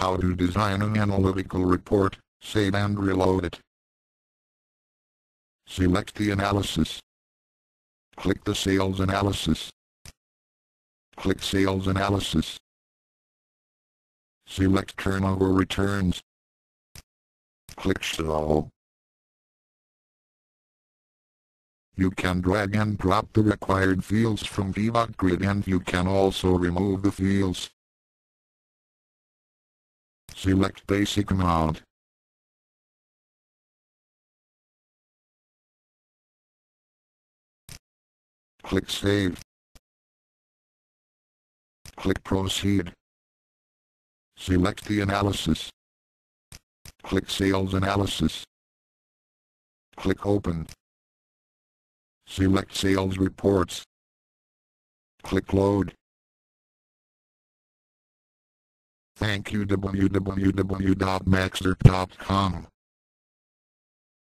How to design an analytical report, save and reload it. Select the analysis. Click the sales analysis. Click sales analysis. Select turnover returns. Click show. You can drag and drop the required fields from Pivot Grid and you can also remove the fields. Select basic amount. Click Save. Click Proceed. Select the analysis. Click Sales Analysis. Click Open. Select Sales Reports. Click Load. Thank you www.maxxerp.com